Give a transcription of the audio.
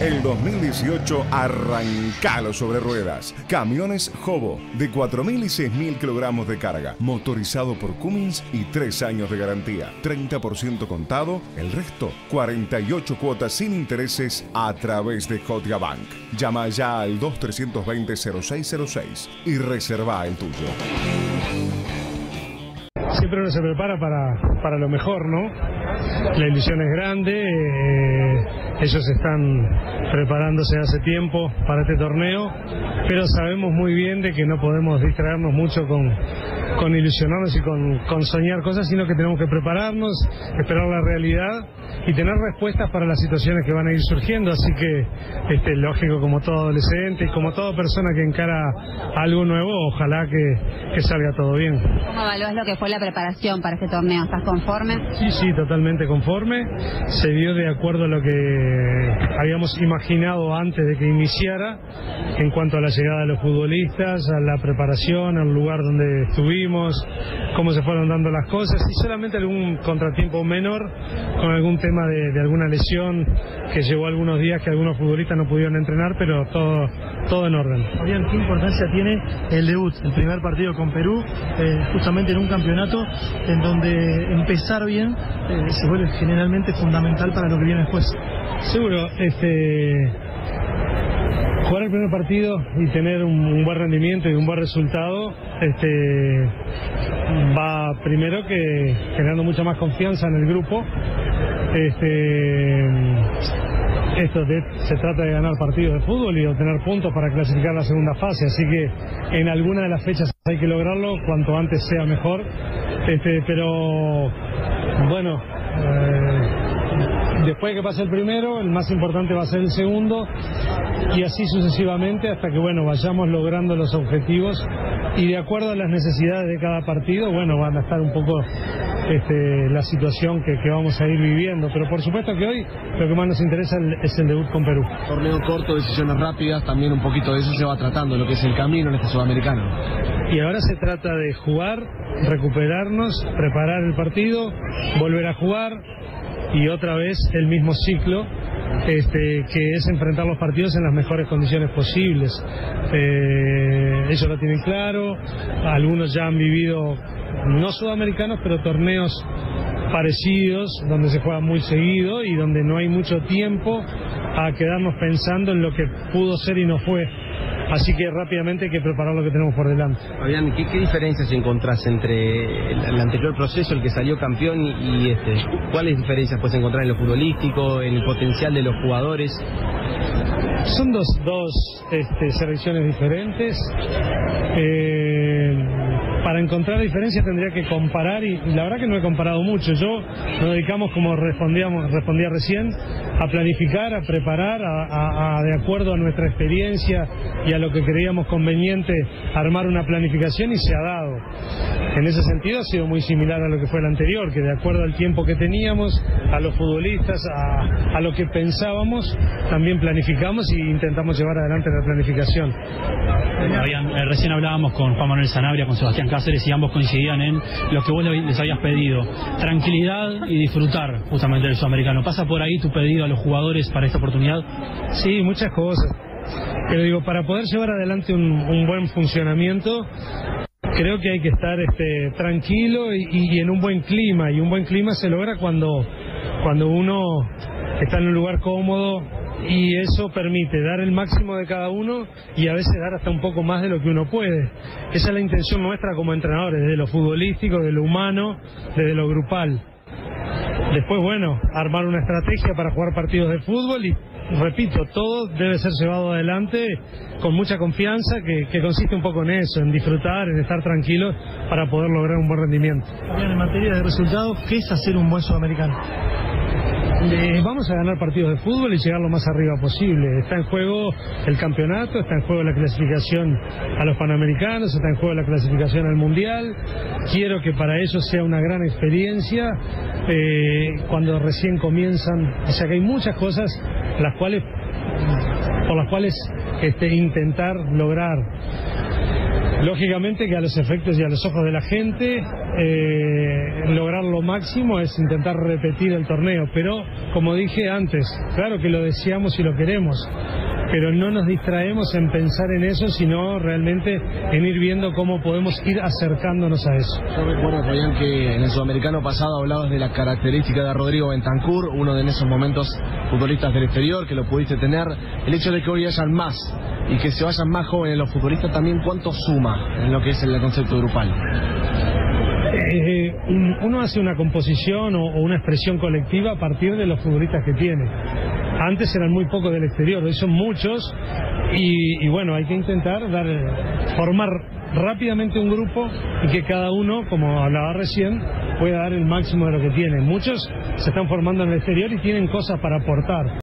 El 2018 arrancalo sobre ruedas. Camiones Jobo de 4.000 y 6.000 kilogramos de carga, motorizado por Cummins y 3 años de garantía. 30% contado, el resto 48 cuotas sin intereses a través de Cotia Bank. Llama ya al 2320-0606 y reserva el tuyo. Siempre uno se prepara para, para lo mejor, ¿no? La ilusión es grande, eh, ellos están preparándose hace tiempo para este torneo, pero sabemos muy bien de que no podemos distraernos mucho con, con ilusionarnos y con, con soñar cosas, sino que tenemos que prepararnos, esperar la realidad y tener respuestas para las situaciones que van a ir surgiendo. Así que, este, lógico, como todo adolescente y como toda persona que encara algo nuevo, ojalá que, que salga todo bien. ¿Cómo evalúas lo que fue la preparación para este torneo? ¿Estás conforme? Sí, sí, totalmente conforme. Se dio de acuerdo a lo que habíamos imaginado antes de que iniciara en cuanto a la llegada de los futbolistas, a la preparación, al lugar donde estuvimos, cómo se fueron dando las cosas y solamente algún contratiempo menor con algún tema de, de alguna lesión que llevó algunos días que algunos futbolistas no pudieron entrenar, pero todo, todo en orden. Fabián, ¿qué importancia tiene el debut, el primer partido con Perú, eh, justamente en un campeonato en donde empezar bien eh, se vuelve generalmente fundamental para lo que viene después? Seguro, este jugar el primer partido y tener un, buen rendimiento y un buen resultado, este va primero que generando mucha más confianza en el grupo. Este esto se trata de ganar partidos de fútbol y obtener puntos para clasificar la segunda fase, así que en alguna de las fechas hay que lograrlo, cuanto antes sea mejor. Este, pero bueno, eh, después de que pase el primero, el más importante va a ser el segundo y así sucesivamente hasta que bueno vayamos logrando los objetivos y de acuerdo a las necesidades de cada partido, bueno, van a estar un poco este, la situación que, que vamos a ir viviendo. Pero por supuesto que hoy lo que más nos interesa es el debut con Perú. Torneo corto, decisiones rápidas, también un poquito de eso se va tratando, lo que es el camino en este sudamericano. Y ahora se trata de jugar, recuperarnos, preparar el partido, volver a jugar y otra vez el mismo ciclo. Este, que es enfrentar los partidos en las mejores condiciones posibles. Eh, ellos lo tienen claro, algunos ya han vivido, no sudamericanos, pero torneos parecidos, donde se juega muy seguido y donde no hay mucho tiempo a quedarnos pensando en lo que pudo ser y no fue. Así que rápidamente hay que preparar lo que tenemos por delante. Fabián, ¿qué, qué diferencias encontrás entre el, el anterior proceso, el que salió campeón, y, y este? ¿Cuáles diferencias puedes encontrar en lo futbolístico, en el potencial de los jugadores? Son dos, dos este, selecciones diferentes. Eh, para encontrar diferencias tendría que comparar y, la verdad que no he comparado mucho. Yo nos dedicamos, como respondíamos, respondía recién, a planificar, a preparar, a, de acuerdo a nuestra experiencia y a lo que creíamos conveniente armar una planificación y se ha dado. En ese sentido ha sido muy similar a lo que fue el anterior, que de acuerdo al tiempo que teníamos, a los futbolistas, a, a lo que pensábamos, también planificamos y intentamos llevar adelante la planificación. Habían- eh, recién hablábamos con Juan Manuel Sanabria, con Sebastián Cáceres y ambos coincidían en lo que vos le- les habías pedido, tranquilidad y disfrutar justamente del sudamericano. ¿Pasa por ahí tu pedido a los jugadores para esta oportunidad? Sí, muchas cosas. Pero digo, para poder llevar adelante un, un buen funcionamiento, creo que hay que estar este, tranquilo y, y en un buen clima. Y un buen clima se logra cuando, cuando uno está en un lugar cómodo y eso permite dar el máximo de cada uno y a veces dar hasta un poco más de lo que uno puede. Esa es la intención nuestra como entrenadores, desde lo futbolístico, de lo humano, desde lo grupal. Después, bueno, armar una estrategia para jugar partidos de fútbol y, repito, todo debe ser llevado adelante con mucha confianza, que, que consiste un poco en eso, en disfrutar, en estar tranquilos para poder lograr un buen rendimiento. En materia de resultados, ¿qué es hacer un buen sudamericano? Eh, vamos a ganar partidos de fútbol y llegar lo más arriba posible. Está en juego el campeonato, está en juego la clasificación a los Panamericanos, está en juego la clasificación al Mundial. Quiero que para ellos sea una gran experiencia eh, cuando recién comienzan. O sea que hay muchas cosas las cuales, por las cuales este, intentar lograr. Lógicamente que a los efectos y a los ojos de la gente, eh, lograr lo máximo es intentar repetir el torneo, pero como dije antes, claro que lo deseamos y lo queremos, pero no nos distraemos en pensar en eso, sino realmente en ir viendo cómo podemos ir acercándonos a eso. Yo recuerdo, Fabián, que en el sudamericano pasado hablabas de la característica de Rodrigo Bentancur, uno de esos momentos futbolistas del exterior, que lo pudiste tener. El hecho de que hoy hayan más y que se vayan más jóvenes los futbolistas también, ¿cuánto suma en lo que es el concepto grupal? Eh, uno hace una composición o, o una expresión colectiva a partir de los futbolistas que tiene. Antes eran muy pocos del exterior, hoy son muchos y, y bueno, hay que intentar dar, formar rápidamente un grupo y que cada uno, como hablaba recién, pueda dar el máximo de lo que tiene. Muchos se están formando en el exterior y tienen cosas para aportar.